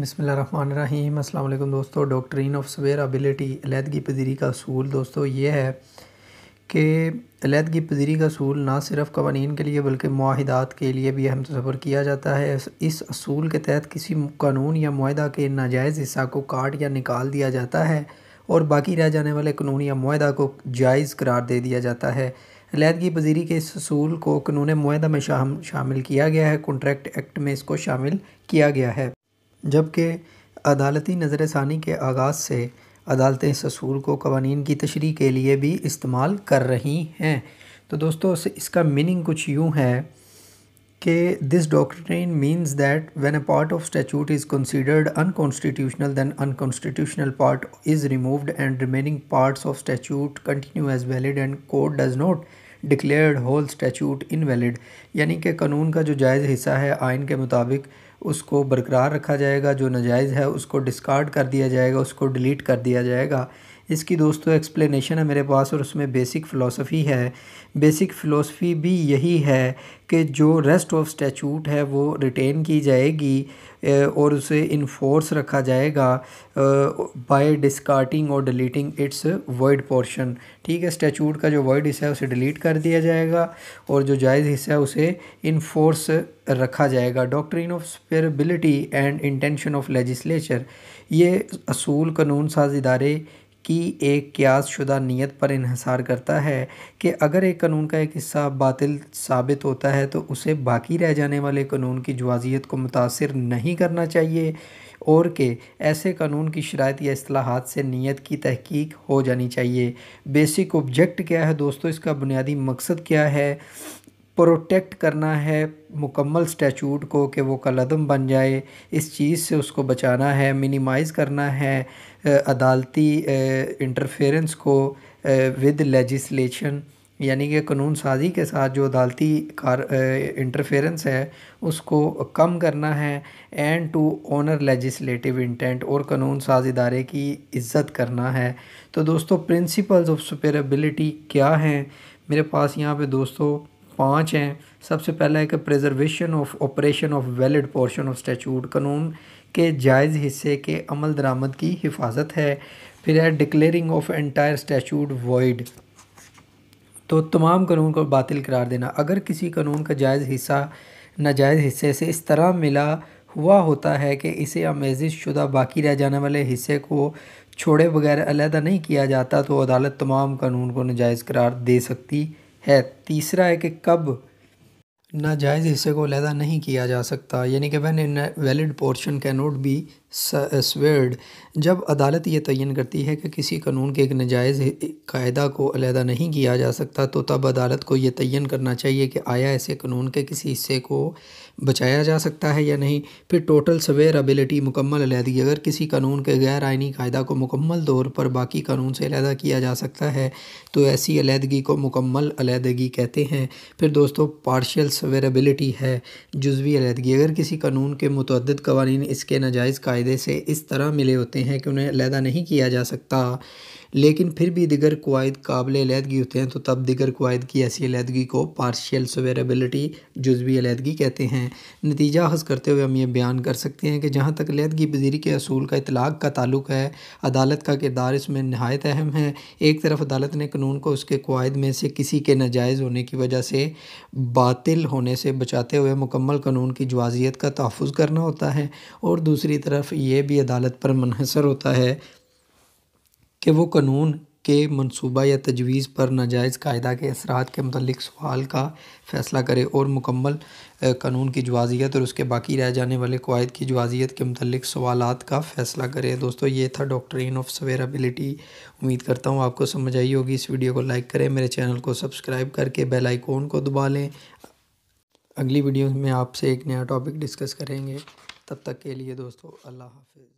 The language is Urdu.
بسم اللہ الرحمن الرحیم۔ السلام علیکم دوستو، ڈاکٹرین آف سویر ابیلیٹی، علیحدگی پذیری کا اصول۔ دوستو، یہ ہے کہ علیحدگی پذیری کا اصول نہ صرف قوانین کے لیے بلکہ معاہدات کے لیے بھی اہم تصور کیا جاتا ہے۔ اس اصول کے تحت کسی قانون یا معاہدہ کے ناجائز حصہ کو کاٹ یا نکال دیا جاتا ہے اور باقی رہ جانے والے قانون یا معاہدہ کو جائز قرار دے دیا جاتا ہے۔ علیحدگی پذیری کے اس اصول کو قانون معاہدہ میں شامل کیا گیا ہے۔ کنٹریکٹ ایکٹ میں اس کو شامل کیا گیا ہے۔ جبکہ عدالتی نظر ثانی کے آغاز سے عدالتیں اس اصول کو قوانین کی تشریح کے لیے بھی استعمال کر رہی ہیں۔ تو دوستو، اس کا میننگ کچھ یوں ہے کہ this doctrine means that when a part of statute is considered unconstitutional then unconstitutional part is removed and remaining parts of statute continue as valid and court does not declared whole statute invalid یعنی کہ قانون کا جو جائز حصہ ہے آئین کے مطابق، اس کو برقرار رکھا جائے گا، جو ناجائز ہے، اس کو ڈسکارڈ کر دیا جائے گا، اس کو ڈیلیٹ کر دیا جائے گا۔ اس کی دوستو ایکسپلینیشن ہے میرے پاس اور اس میں بیسک فلسفی ہے۔ بیسک فلسفی بھی یہی ہے کہ جو ریسٹ آف اسٹیچوٹ ہے وہ ریٹین کی جائے گی اور اسے انفورس رکھا جائے گا بائی ڈسکارٹنگ اور ڈیلیٹنگ اٹس وائڈ پورشن ٹھیک ہے اسٹیچوٹ کا جو وائڈ حصہ ہے اسے ڈیلیٹ کر دیا جائے گا اور جو جائز حصہ ہے اسے انفورس رکھا جائے گا۔ Doctrine of separability and intention of legislature یہ اصول قانون ساز ادارے کی ایک قیاس شدہ نیت پر انحصار کرتا ہے کہ اگر ایک قانون کا ایک حصہ باطل ثابت ہوتا ہے تو اسے باقی رہ جانے والے قانون کی جوازیت کو متاثر نہیں کرنا چاہیے اور کہ ایسے قانون کی شرائط یا اصطلاحات سے نیت کی تحقیق ہو جانی چاہیے۔ بیسک آبجیکٹ کیا ہے دوستو؟ اس کا بنیادی مقصد کیا ہے؟ پروٹیکٹ کرنا ہے مکمل سٹیچوٹ کو کہ وہ کلعدم بن جائے، اس چیز سے اس کو بچانا ہے منیمائز کرنا ہے عدالتی انٹرفیرنس کو ود لیجسلیشن یعنی کہ قانون سازی کے ساتھ جو عدالتی کار انٹرفیرنس ہے، اس کو کم کرنا ہے and to honour legislative intent اور قانون ساز ادارے کی عزت کرنا ہے۔ تو دوستو پرنسپلز آف سپیربلٹی کیا ہیں؟ میرے پاس یہاں پہ دوستو پانچ ہیں۔ سب سے پہلا ہے کہ preservation of operation of valid portion of statute قانون کے جائز حصے کے عمل درآمد کی حفاظت ہے۔ پھر ہے declaring of entire statute void تو تمام قانون کو باطل قرار دینا۔ اگر کسی قانون کا جائز حصہ ناجائز حصے سے اس طرح ملا ہوا ہوتا ہے کہ اسے امیزش شدہ باقی رہ جانے والے حصے کو چھوڑے بغیر علیحدہ نہیں کیا جاتا، تو عدالت تمام قانون کو ناجائز قرار دے سکتی ہے۔ تیسرا ہے کہ کب ناجائز حصے کو علیحدہ نہیں کیا جا سکتا یعنی کہ وین ویلڈ پورشن کی نوٹ بی سویرڈ جب عدالت یہ تعین کرتی ہے کہ کسی قانون کے ایک نجائز قاعدہ کو علیحدہ نہیں کیا جا سکتا، تو تب عدالت کو یہ تعین کرنا چاہیے کہ آیا ایسے قانون کے کسی حصے کو بچایا جا سکتا ہے یا نہیں۔ پھر ٹوٹل سویر ابیلٹی مکمل علیحدگی، اگر کسی قانون کے غیر آئینی قاعدہ کو مکمل طور پر باقی قانون سے علیحدہ کیا جا سکتا ہے، تو ایسی علیحدگی کو مکمل علیحدگی کہتے ہیں۔ پھر دوستو پارشل سویربلٹی ہے جزوی علیحدگی۔ اگر کسی قانون کے متعدد قوانین اس کے ناجائز قاعدے سے اس طرح ملے ہوتے ہیں کہ انہیں علیحدہ نہیں کیا جا سکتا۔ لیکن پھر بھی دیگر قواعد قابل علیحدگی ہوتے ہیں، تو تب دیگر قواعد کی ایسی علیحدگی کو پارشیل سویربلٹی جزوی علیحدگی کہتے ہیں۔ نتیجہ حض کرتے ہوئے ہم یہ بیان کر سکتے ہیں کہ جہاں تک علیحدگی پذیری کے اصول کا اطلاق کا تعلق ہے، عدالت کا کردار اس میں نہایت اہم ہے۔ ایک طرف عدالت نے قانون کو اس کے قواعد میں سے کسی کے ناجائز ہونے کی وجہ سے باطل ہونے سے بچاتے ہوئے مکمل قانون کی جوازیت کا تحفظ کرنا ہوتا ہے، اور دوسری طرف یہ بھی عدالت پر منحصر ہوتا ہے۔ کہ وہ قانون کے منصوبہ یا تجویز پر ناجائز قاعدہ کے اثرات کے متعلق سوال کا فیصلہ کرے اور مکمل قانون کی جوازیت اور اس کے باقی رہ جانے والے قواعد کی جوازیت کے متعلق سوالات کا فیصلہ کرے۔ دوستو، یہ تھا ڈاکٹرین آف سویرابلٹی امید کرتا ہوں آپ کو سمجھ آئی ہوگی۔ اس ویڈیو کو لائک کریں، میرے چینل کو سبسکرائب کر کے بیل آئیکون کو دبا لیں۔ اگلی ویڈیو میں آپ سے ایک نیا ٹاپک ڈسکس کریں گے۔ تب تک کے لیے دوستو، اللہ حافظ۔